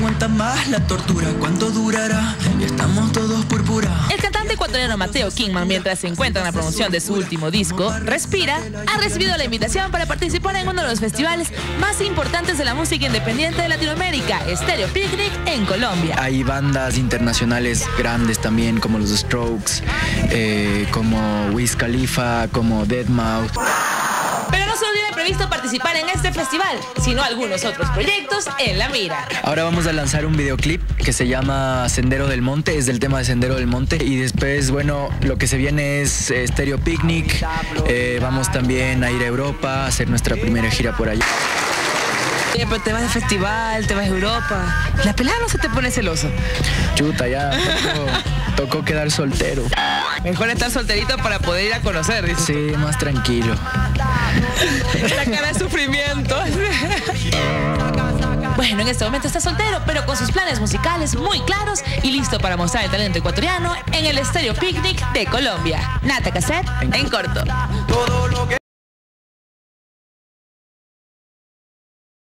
aguanta más la tortura. ¿Cuánto durará? Y estamos todos púrpura. El cantante ecuatoriano Mateo Kingman, mientras se encuentra en la promoción de su último disco, Respira, ha recibido la invitación para participar en uno de los festivales más importantes de la música independiente de Latinoamérica, Stereo Picnic, en Colombia. Hay bandas internacionales grandes también, como los Strokes, eh, como Wiz Khalifa, como Deadmau5. Previsto participar en este festival, sino algunos otros proyectos en la mira. Ahora vamos a lanzar un videoclip que se llama Sendero del Monte, es del tema de Sendero del Monte. Y después, bueno, lo que se viene es eh, Stereo Picnic. Eh, vamos también a ir a Europa, a hacer nuestra primera gira por allá. Pero te vas de festival, te vas a Europa. La pelada no se te pone celoso. Chuta, ya tocó, tocó quedar soltero. Mejor estar solterito para poder ir a conocer, dices. Sí, más tranquilo. La cara de sufrimiento. Bueno, en este momento está soltero, pero con sus planes musicales muy claros y listo para mostrar el talento ecuatoriano en el Stereo Picnic de Colombia. Nata Cassette en corto.